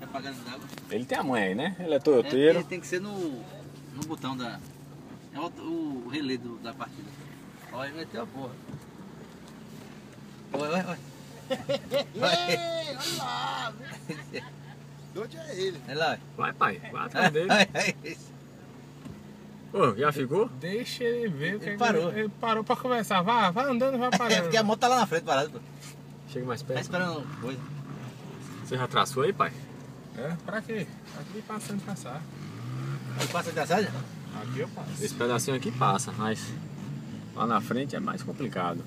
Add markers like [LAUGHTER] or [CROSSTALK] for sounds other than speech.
apagando d'água. Ele tem a mãe aí, né? Ele é É, toyoteiro. ele tem que ser no, no botão da. É o, o relé do, da partida. Olha, ele meteu a porra. Olha, olha, olha. Ei, olha lá. De onde é ele? Olha lá. Vai, pai. Vai [LAUGHS] atrás dele. Ô, já ficou? Deixa ele ver o que Ele é que parou. Ele parou pra conversar. Vai, vai andando, vai É parando. porque a moto tá lá na frente parada, pô. Chega mais Tá perto. esperando coisa. Você já traçou aí, pai? É, pra quê? Aqui passando passar. Aí passa de passagem? Aqui eu passo. Esse pedacinho aqui passa, mas lá na frente é mais complicado.